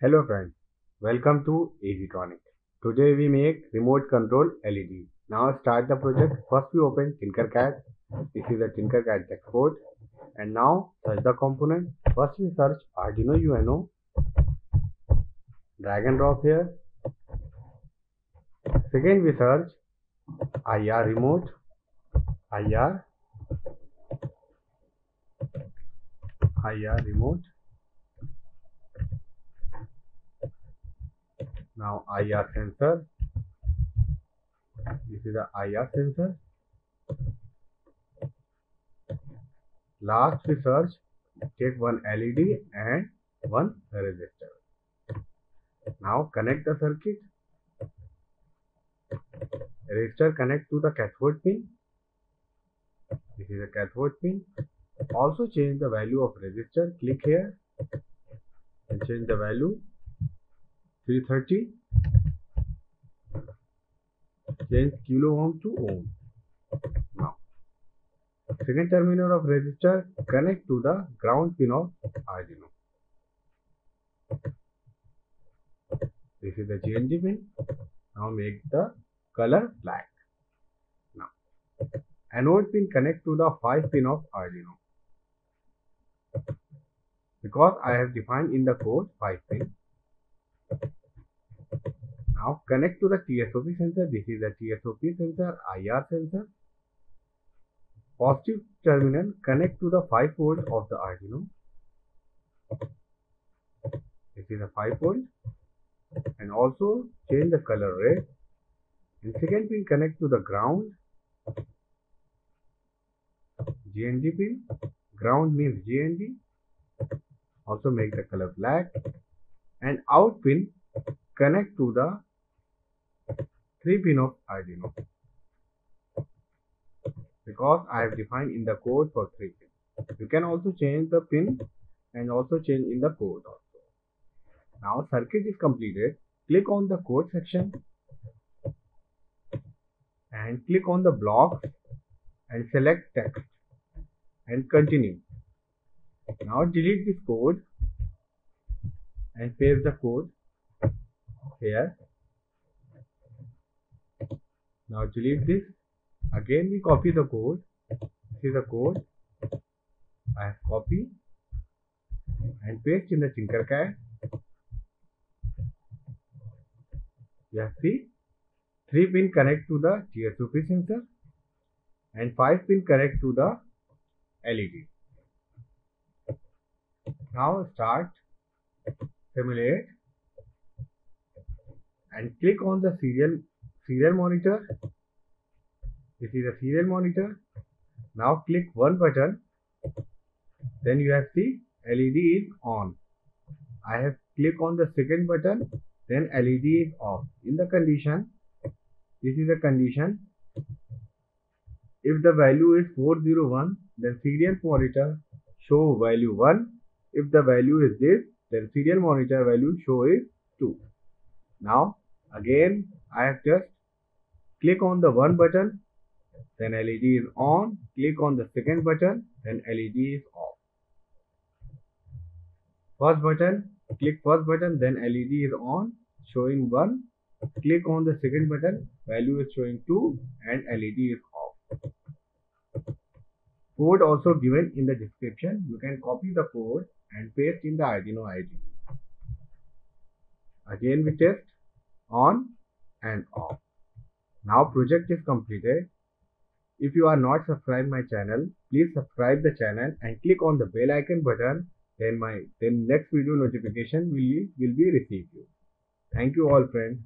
Hello friends, welcome to Eazytronic. Today we make remote control LED. Now start the project. First we open Tinkercad. This is the Tinkercad export. And now search the component. First we search Arduino UNO. Drag and drop here. Second we search IR remote. IR. IR remote. Now IR sensor. This is the IR sensor. Last we search take one LED and one resistor. Now connect the circuit. Resistor connect to the cathode pin. This is a cathode pin. Also change the value of resistor. Click here and change the value 330 change kilo ohm to ohm. Now second terminal of resistor connect to the ground pin of Arduino. This is the GND pin. Now make the color black. Now anode pin connect to the 5 pin of Arduino. Because I have defined in the code 5 pin now connect to the TSOP sensor. This is the TSOP sensor, IR sensor. Positive terminal connect to the 5 volt of the Arduino. This is a 5 volt and also change the color red. And second pin connect to the ground. GND pin. Ground means GND. Also make the color black. And out pin connect to the 3 pin of Arduino because I have defined in the code for 3 pin. You can also change the pin and also change in the code also. Now circuit is completed. Click on the code section and click on the blocks and select text and continue. Now delete this code and paste the code here now delete this. Again we copy the code. This is the code? I have copied and paste in the Tinkercad you have see? 3 pin connect to the TSOP sensor and 5 pin connect to the LED now start simulate and click on the serial serial monitor. This is a serial monitor. Now click one button. Then you have see LED is on. I have click on the second button. Then LED is off. In the condition this is a condition. If the value is 401 then serial monitor show value 1 if the value is this then serial monitor value show is 2 now again I have just click on the one button then LED is on. Click on the second button then LED is off. First button click first button then LED is on showing 1 click on the second button value is showing 2 and LED is off. Code also given in the description. You can copy the code and paste in the Arduino IDE again we test on and off now project is completed. If you are not subscribed my channel, please subscribe the channel and click on the bell icon button. Then my then next video notification will, be, will be received you. Thank you all friends.